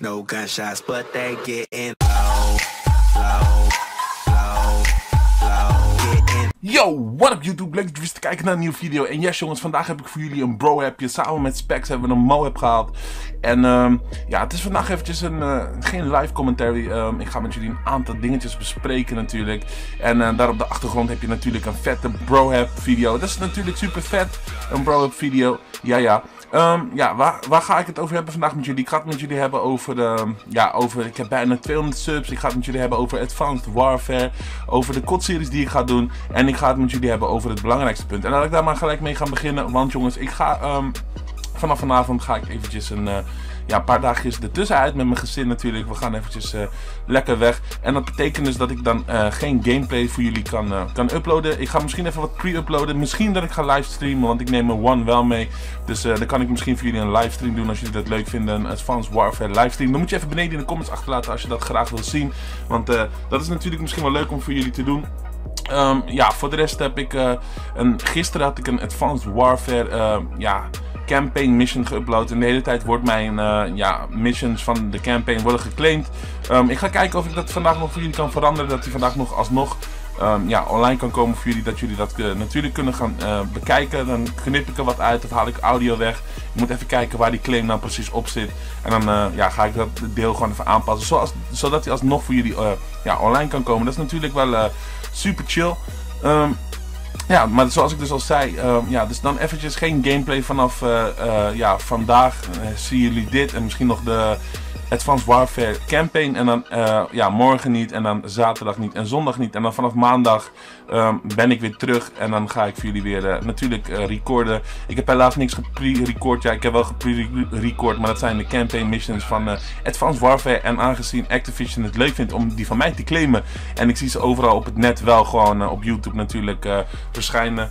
no gunshots, but they getting low, low, low, Yo, what up YouTube? Leuk dat weer te kijken naar een nieuwe video. En yes jongens, vandaag heb ik voor jullie een bro-appje. Samen met Specs hebben we een mo-app gehaald. En ehm, ja, het is vandaag eventjes een, eh, geen live commentary. Ehm, ik ga met jullie een aantal dingetjes bespreken natuurlijk. En eh, daar op de achtergrond heb je natuurlijk een vette bro-app video. Dat is natuurlijk super vet, een bro-app video. Ja, ja. Ehm, ja, waar, waar ga ik het over hebben vandaag met jullie? Ik ga het met jullie hebben over de, ja, over, ik heb bijna 200 subs. Ik ga het met jullie hebben over Advanced Warfare, over de COD-series die ik ga doen. En ik ga het met jullie hebben over het belangrijkste punt. En laat ik daar maar gelijk mee gaan beginnen, want jongens, ik ga, vanaf vanavond ga ik eventjes een... eh, ja, een paar dagjes ertussenuit met mijn gezin natuurlijk. We gaan eventjes eh, lekker weg. En dat betekent dus dat ik dan eh, geen gameplay voor jullie kan, kan uploaden. Ik ga misschien even wat pre-uploaden. Misschien dat ik ga livestreamen, want ik neem mijn One wel mee. Dus dan kan ik misschien voor jullie een livestream doen als jullie dat leuk vinden. Een Advanced Warfare livestream. Dan moet je even beneden in de comments achterlaten als je dat graag wil zien. Want dat is natuurlijk misschien wel leuk om voor jullie te doen. Ehm, ja, voor de rest heb ik een, gisteren had ik een Advanced Warfare ja, campaign mission geüpload. En de hele tijd wordt mijn uh, ja, missions van de campaign worden geclaimd. Um, ik ga kijken of ik dat vandaag nog voor jullie kan veranderen. Dat die vandaag nog alsnog um, ja, online kan komen voor jullie. Dat jullie dat uh, natuurlijk kunnen gaan uh, bekijken. Dan knip ik er wat uit of haal ik audio weg. Ik moet even kijken waar die claim nou precies op zit. En dan ja, ga ik dat deel gewoon even aanpassen. Zodat hij alsnog voor jullie ja, online kan komen. Dat is natuurlijk wel super chill. Um, ja, maar zoals ik dus al zei, uh, ja, dus dan eventjes geen gameplay vanaf uh, uh, ja, vandaag. zien jullie dit en misschien nog de Advanced Warfare campaign. En dan ja, morgen niet en dan zaterdag niet en zondag niet. En dan vanaf maandag um, ben ik weer terug en dan ga ik voor jullie weer natuurlijk recorden. Ik heb helaas niks gepre-record. Ja, ik heb wel gepre-record, maar dat zijn de campaign missions van Advanced Warfare. En aangezien Activision het leuk vindt om die van mij te claimen. En ik zie ze overal op het net wel gewoon op YouTube natuurlijk verschijnen.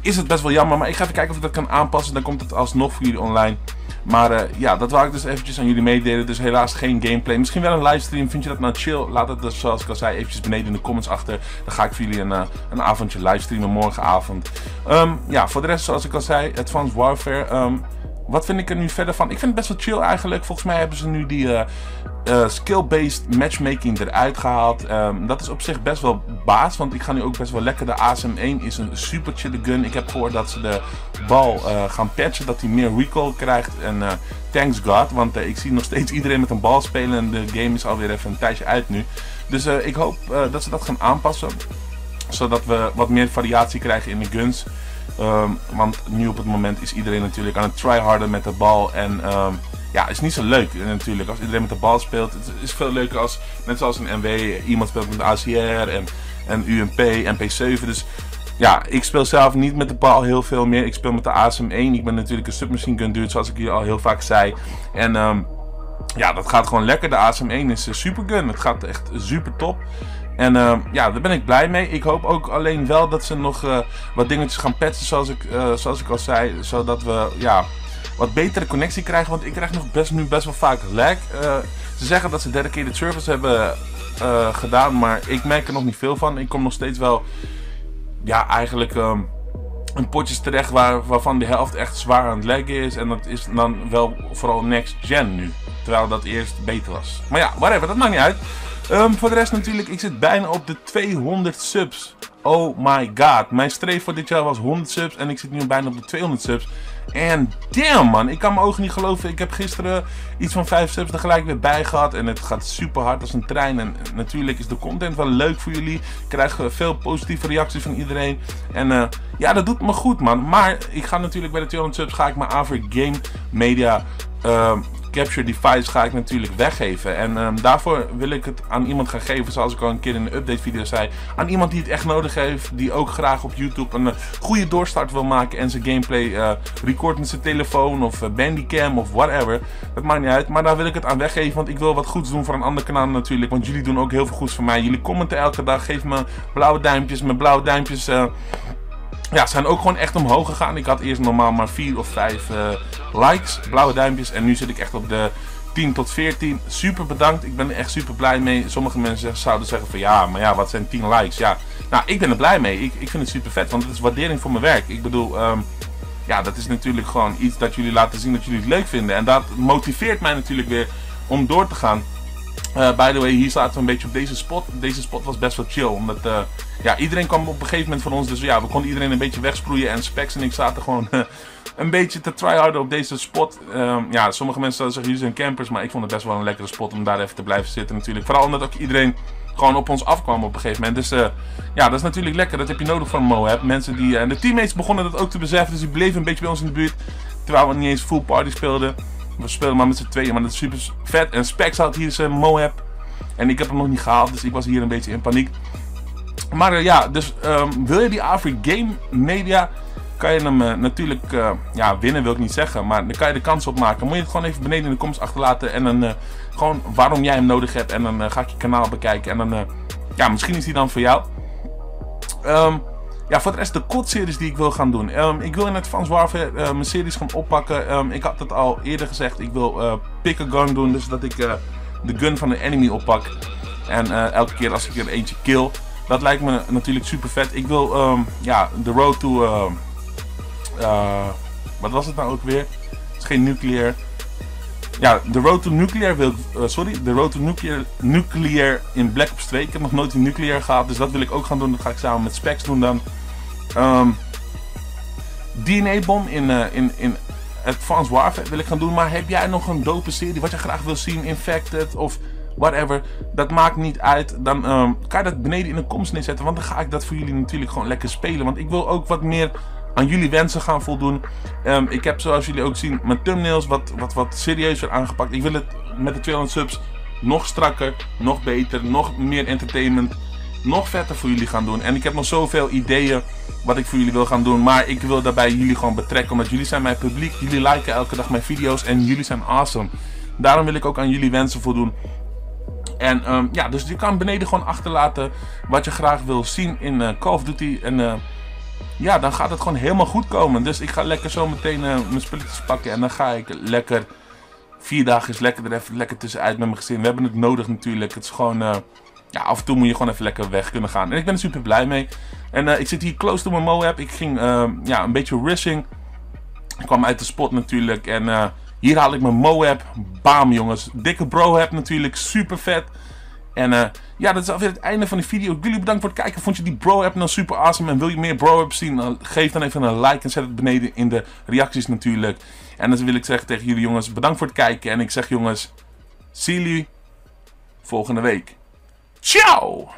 Is het best wel jammer, maar ik ga even kijken of ik dat kan aanpassen. Dan komt het alsnog voor jullie online. Maar uh, ja, dat wou ik dus eventjes aan jullie meedelen. Dus helaas geen gameplay. Misschien wel een livestream. Vind je dat nou chill? Laat het dus, zoals ik al zei, eventjes beneden in de comments achter. Dan ga ik voor jullie een, uh, een avondje livestreamen morgenavond. Um, ja, voor de rest, zoals ik al zei, Advanced Warfare. Um, wat vind ik er nu verder van? Ik vind het best wel chill eigenlijk. Volgens mij hebben ze nu die uh, uh, skill-based matchmaking eruit gehaald. Um, dat is op zich best wel baas, want ik ga nu ook best wel lekker. De ASM1 is een super chille gun. Ik heb gehoord dat ze de bal uh, gaan patchen, dat hij meer recall krijgt. En thanks God, want ik zie nog steeds iedereen met een bal spelen en de game is alweer even een tijdje uit nu. Dus ik hoop dat ze dat gaan aanpassen, zodat we wat meer variatie krijgen in de guns. Um, want nu op het moment is iedereen natuurlijk aan het tryharden met de bal. En um, ja, is niet zo leuk natuurlijk als iedereen met de bal speelt. Het is veel leuker als, net zoals een MW, iemand speelt met ACR en, en UMP, MP7. Dus ja, ik speel zelf niet met de bal heel veel meer. Ik speel met de ASM1. Ik ben natuurlijk een submachine gun dude, zoals ik hier al heel vaak zei. En um, ja, dat gaat gewoon lekker. De ASM1 is een super gun. Het gaat echt super top. En uh, ja, daar ben ik blij mee. Ik hoop ook alleen wel dat ze nog uh, wat dingetjes gaan patchen, zoals ik, uh, zoals ik al zei. Zodat we ja, wat betere connectie krijgen. Want ik krijg nog best, nu best wel vaak lag. ze zeggen dat ze dedicated service hebben gedaan, maar ik merk er nog niet veel van. Ik kom nog steeds wel, ja, eigenlijk um, een potjes terecht waar, waarvan de helft echt zwaar aan het laggen is. En dat is dan wel vooral next gen nu. Terwijl dat eerst beter was. Maar ja, whatever, dat maakt niet uit. Um, voor de rest natuurlijk, ik zit bijna op de 200 subs. Oh my god. Mijn streef voor dit jaar was 100 subs en ik zit nu bijna op de 200 subs. En damn man, ik kan mijn ogen niet geloven. Ik heb gisteren iets van 5 subs er gelijk weer bij gehad. En het gaat super hard als een trein. En natuurlijk is de content wel leuk voor jullie. Ik krijg veel positieve reacties van iedereen. En uh, ja, dat doet me goed man. Maar ik ga natuurlijk bij de 200 subs ga ik mijn Aver Game Media... Uh, capture device ga ik natuurlijk weggeven. En um, daarvoor wil ik het aan iemand gaan geven, zoals ik al een keer in een update video zei. Aan iemand die het echt nodig heeft, die ook graag op YouTube een uh, goede doorstart wil maken en zijn gameplay uh, record met zijn telefoon of uh, bandicam of whatever. Dat maakt niet uit, maar daar wil ik het aan weggeven, want ik wil wat goeds doen voor een ander kanaal natuurlijk. Want jullie doen ook heel veel goeds voor mij. Jullie commenten elke dag, geef me blauwe duimpjes, mijn blauwe duimpjes ja, zijn ook gewoon echt omhoog gegaan. Ik had eerst normaal maar 4 of 5 uh, likes, blauwe duimpjes. En nu zit ik echt op de 10 tot 14. Super bedankt, ik ben er echt super blij mee. Sommige mensen zouden zeggen van ja, maar ja, wat zijn 10 likes? Ja, nou, ik ben er blij mee. Ik, ik vind het super vet, want het is waardering voor mijn werk. Ik bedoel, um, ja, dat is natuurlijk gewoon iets dat jullie laten zien dat jullie het leuk vinden. En dat motiveert mij natuurlijk weer om door te gaan. Uh, by the way, hier zaten we een beetje op deze spot. Deze spot was best wel chill. Omdat uh, ja, iedereen kwam op een gegeven moment van ons. Dus ja, we konden iedereen een beetje wegsproeien. En Specs en ik zaten gewoon uh, een beetje te tryharden op deze spot. Um, ja, sommige mensen zouden zeggen, jullie zijn campers. Maar ik vond het best wel een lekkere spot om daar even te blijven zitten natuurlijk. Vooral omdat ook iedereen gewoon op ons afkwam op een gegeven moment. Dus ja, dat is natuurlijk lekker. Dat heb je nodig van Moab. Mensen die, en de teammates begonnen dat ook te beseffen. Dus die bleven een beetje bij ons in de buurt. Terwijl we niet eens full party speelden. We speelden maar met z'n tweeën, maar dat is super vet. En Specs had hier zijn Moab. En ik heb hem nog niet gehaald, dus ik was hier een beetje in paniek. Maar uh, ja, dus um, wil je die Afri Game Media, kan je hem uh, natuurlijk uh, ja, winnen, wil ik niet zeggen. Maar dan kan je de kans op maken. Moet je het gewoon even beneden in de comments achterlaten. En dan gewoon waarom jij hem nodig hebt. En dan ga ik je kanaal bekijken. En dan, ja, misschien is die dan voor jou. Um, ja, voor de rest de COD-series die ik wil gaan doen. Um, ik wil in Advanced Warfare uh, mijn series gaan oppakken. Um, ik had het al eerder gezegd. Ik wil uh, pick a gun doen. Dus dat ik uh, de gun van de enemy oppak. En elke keer als ik er eentje kill. Dat lijkt me natuurlijk super vet. Ik wil um, ja, de road to... wat was het nou ook weer? Het is geen nuclear. Ja, de Road to Nuclear wil sorry, de Road to Nuclear, nuclear in Black Ops 2. Ik heb nog nooit een nuclear gehad, dus dat wil ik ook gaan doen. Dat ga ik samen met Specs doen dan. Um, DNA-bom in, uh, in, in Advanced Warfare wil ik gaan doen. Maar heb jij nog een dope serie wat je graag wil zien? Infected of whatever. Dat maakt niet uit. Dan um, kan je dat beneden in de comments neerzetten. Want dan ga ik dat voor jullie natuurlijk gewoon lekker spelen. Want ik wil ook wat meer aan jullie wensen gaan voldoen. Um, ik heb zoals jullie ook zien mijn thumbnails wat, wat, wat serieuzer aangepakt. Ik wil het met de 200 subs nog strakker, nog beter, nog meer entertainment, nog vetter voor jullie gaan doen. En ik heb nog zoveel ideeën wat ik voor jullie wil gaan doen. Maar ik wil daarbij jullie gewoon betrekken. Omdat jullie zijn mijn publiek. Jullie liken elke dag mijn video's. En jullie zijn awesome. Daarom wil ik ook aan jullie wensen voldoen. En um, ja, dus je kan beneden gewoon achterlaten wat je graag wil zien in uh, Call of Duty. En uh, ja, dan gaat het gewoon helemaal goed komen. Dus ik ga lekker zo meteen uh, mijn spulletjes pakken. En dan ga ik lekker, vier dagen is lekker er even lekker tussenuit met mijn gezin. We hebben het nodig natuurlijk. Het is gewoon, ja, af en toe moet je gewoon even lekker weg kunnen gaan. En ik ben er super blij mee. En uh, ik zit hier close to mijn Moab. Ik ging ja, een beetje racing. Ik kwam uit de spot natuurlijk. En hier haal ik mijn Moab. Bam jongens. Dikke bro heb natuurlijk. Super vet. En ja, dat is alweer het einde van de video. Jullie bedankt voor het kijken. Vond je die bro app nou super awesome? En wil je meer bro app zien? geef dan even een like en zet het beneden in de reacties natuurlijk. En dan wil ik zeggen tegen jullie jongens. Bedankt voor het kijken. En ik zeg jongens. Zie jullie volgende week. Ciao!